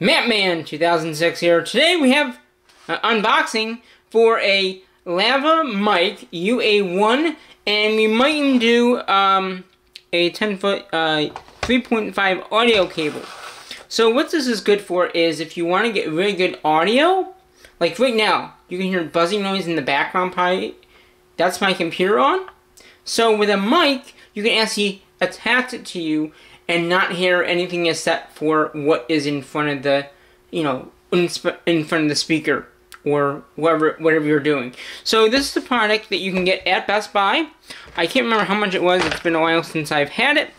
Mattman 2006 here. Today we have an unboxing for a Lava Mic UA1 and we might do um, a 10 foot uh, 3.5 audio cable. So what this is good for is if you want to get really good audio, like right now, you can hear buzzing noise in the background probably. That's my computer on. So with a mic, you can actually attach it to you and not hear anything except for what is in front of the, you know, in, front of the speaker or whatever whatever you're doing. So this is a product that you can get at Best Buy. I can't remember how much it was. It's been a while since I've had it.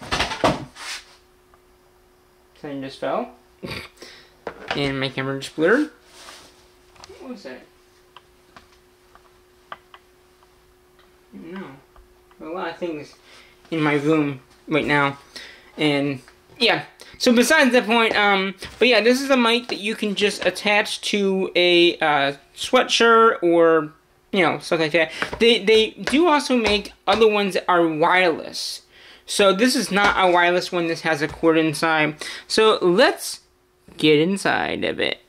Something just fell. and my camera just blurred. What was that? No. A lot of things in my room right now. And yeah. So besides that point, um, but yeah, this is a mic that you can just attach to a uh, sweatshirt or you know stuff like that. They they do also make other ones that are wireless. So this is not a wireless one. This has a cord inside. So let's get inside of it.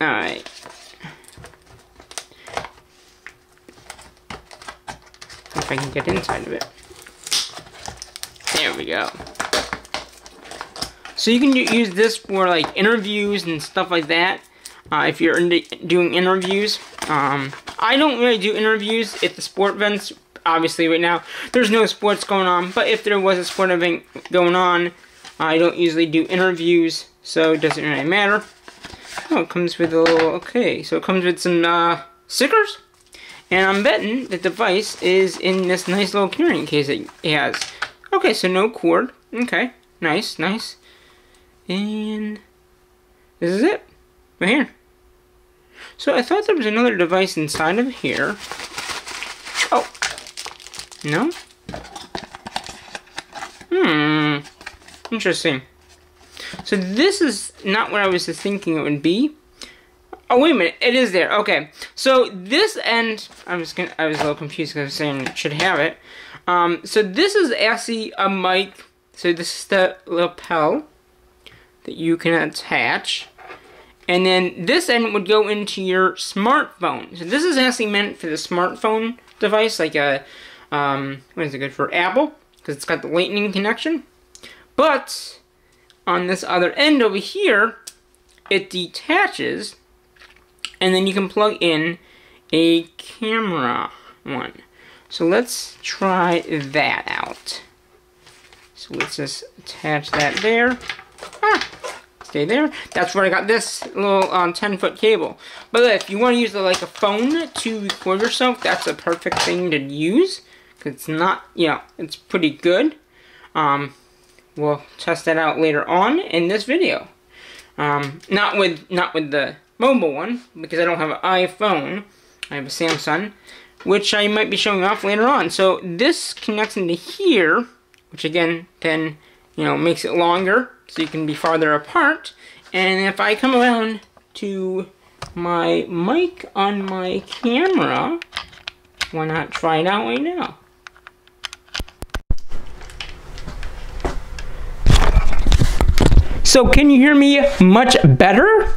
All right. If I can get inside of it. There we go. So you can use this for like interviews and stuff like that. Uh, if you're doing interviews. Um, I don't really do interviews at the sport events. Obviously, right now there's no sports going on. But if there was a sport event going on, I don't usually do interviews, so it doesn't really matter. Oh, it comes with a little. Okay, so it comes with some uh, stickers. And I'm betting the device is in this nice little carrying case it has. Okay, so no cord. Okay, nice, nice. And this is it. Right here. So I thought there was another device inside of here. Oh. No? Hmm. Interesting. So this is not what I was thinking it would be. Oh wait a minute, it is there. Okay, so this end, I was gonna, I was a little confused because I was saying it should have it. Um, so this is actually a mic. So this is the lapel that you can attach. And then this end would go into your smartphone. So this is actually meant for the smartphone device, like a, um, what is it good for? Apple, because it's got the lightning connection. But on this other end over here, it detaches, and then you can plug in a camera one. So let's try that out. So let's just attach that there. Stay there. That's where I got this little um, 10 foot cable. But if you want to use like a phone to record yourself, that's a perfect thing to use. Cause it's not, you know, it's pretty good. Um, we'll test that out later on in this video. Um, not with, not with the mobile one, because I don't have an iPhone. I have a Samsung, which I might be showing off later on. So this connects into here, which again, then, you know, makes it longer so you can be farther apart. And if I come around to my mic on my camera, why not try it out right now? So can you hear me much better?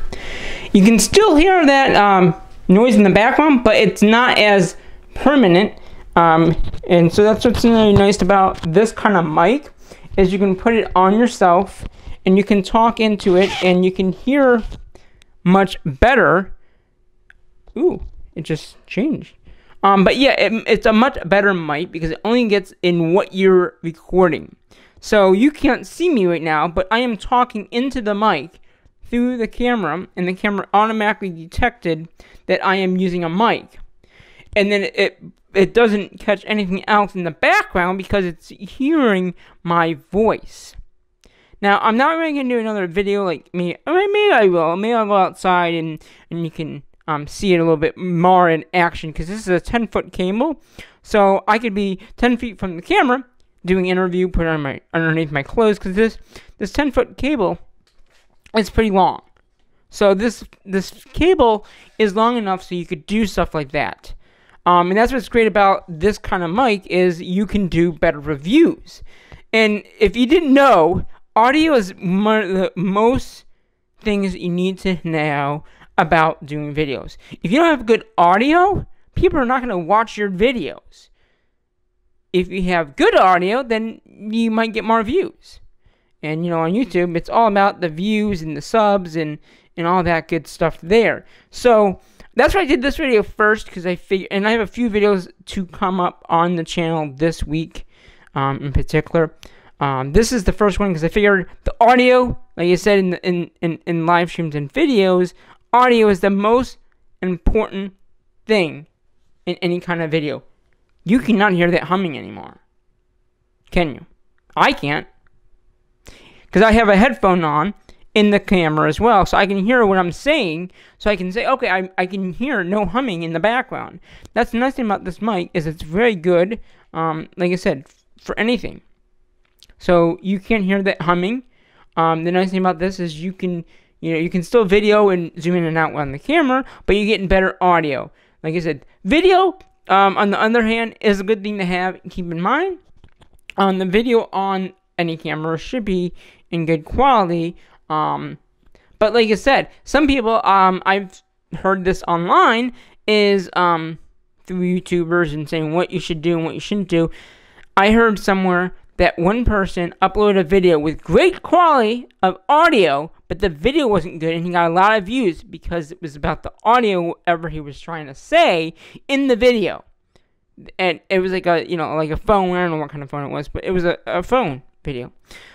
You can still hear that um, noise in the background, but it's not as permanent. Um, and so that's what's really nice about this kind of mic, is you can put it on yourself and you can talk into it and you can hear much better. Ooh, it just changed. Um, but yeah, it, it's a much better mic because it only gets in what you're recording. So you can't see me right now, but I am talking into the mic through the camera, and the camera automatically detected that I am using a mic. And then it it doesn't catch anything else in the background because it's hearing my voice. Now, I'm not really gonna do another video like me. I mean, maybe I will. Maybe I'll go outside and and you can um, see it a little bit more in action because this is a 10 foot cable, so I could be 10 feet from the camera doing interview, put on my underneath my clothes because this this 10 foot cable is pretty long. So this this cable is long enough so you could do stuff like that. Um, and that's what's great about this kind of mic is you can do better reviews. And if you didn't know, audio is one of the most things you need to know about doing videos. If you don't have good audio, people are not going to watch your videos. If you have good audio, then you might get more views. And you know, on YouTube, it's all about the views and the subs and and all that good stuff there. So that's why I did this video first because I figured, and I have a few videos to come up on the channel this week, um, in particular. Um, this is the first one because I figured the audio, like I said in, the, in in in live streams and videos, audio is the most important thing in any kind of video. You cannot hear that humming anymore, can you? I can't because I have a headphone on in the camera as well, so I can hear what I'm saying. So I can say, okay, I, I can hear no humming in the background. That's the nice thing about this mic is it's very good. Um, like I said, for anything. So you can't hear that humming. Um, the nice thing about this is you can you know you can still video and zoom in and out on the camera, but you're getting better audio. Like I said, video um, on the other hand is a good thing to have. Keep in mind, um, the video on any camera should be in good quality. Um, but like I said, some people um, I've heard this online is um, through YouTubers and saying what you should do and what you shouldn't do. I heard somewhere that one person uploaded a video with great quality of audio, but the video wasn't good, and he got a lot of views because it was about the audio, whatever he was trying to say in the video. And it was like a, you know, like a phone. I don't know what kind of phone it was, but it was a, a phone video.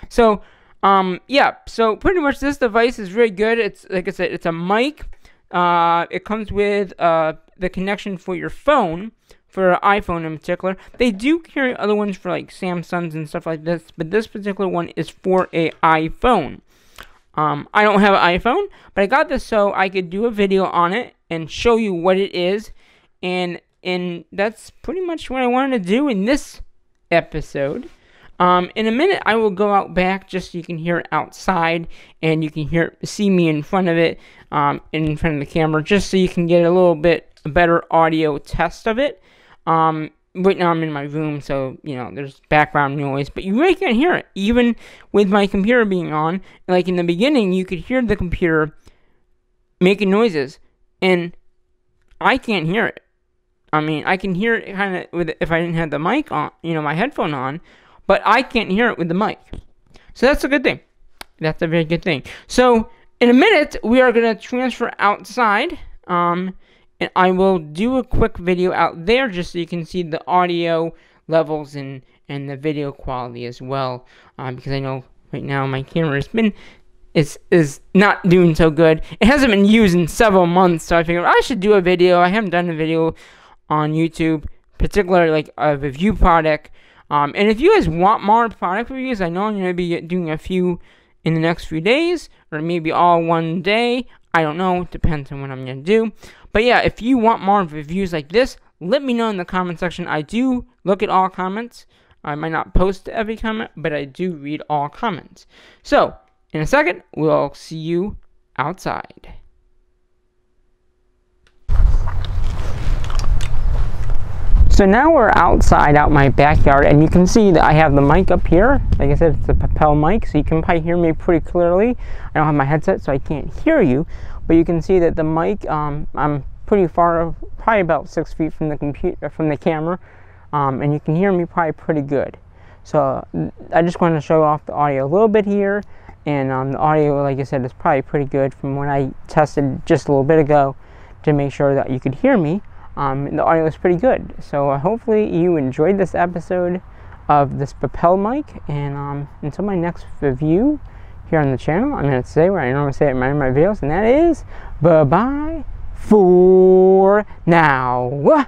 So, um, yeah. So pretty much this device is really good. It's like I said, it's a mic. Uh, it comes with uh the connection for your phone for iPhone in particular. They do carry other ones for like Samsungs and stuff like this, but this particular one is for a iPhone. Um, I don't have an iPhone, but I got this so I could do a video on it and show you what it is, and and that's pretty much what I wanted to do in this episode. Um, in a minute, I will go out back just so you can hear it outside and you can hear see me in front of it, um, in front of the camera, just so you can get a little bit a better audio test of it. Um, right now I'm in my room, so you know there's background noise, but you really can't hear it, even with my computer being on. Like in the beginning, you could hear the computer making noises, and I can't hear it. I mean, I can hear it kind of with if I didn't have the mic on, you know, my headphone on, but I can't hear it with the mic. So that's a good thing. That's a very good thing. So in a minute, we are gonna transfer outside. Um, and I will do a quick video out there just so you can see the audio levels and and the video quality as well um, because I know right now my camera has been is is not doing so good it hasn't been used in several months so I figured I should do a video I haven't done a video on YouTube particularly like a review product um, and if you guys want more product reviews I know I'm going to be doing a few in the next few days or maybe all one day I don't know depends on what I'm going to do but yeah, if you want more reviews like this, let me know in the comment section. I do look at all comments. I might not post every comment, but I do read all comments. So, in a second, we'll see you outside. So now we're outside out my backyard and you can see that I have the mic up here. Like I said, it's a lapel mic, so you can probably hear me pretty clearly. I don't have my headset, so I can't hear you. But you can see that the mic, um, I'm pretty far, probably about six feet from the computer, from the camera, um, and you can hear me probably pretty good. So I just wanted to show off the audio a little bit here, and um, the audio, like I said, is probably pretty good from when I tested just a little bit ago to make sure that you could hear me. Um, the audio is pretty good. So uh, hopefully you enjoyed this episode of this lapel mic, and um, until my next review here on the channel. I'm going to say where I normally say it in my, my videos, and that is bye bye for now.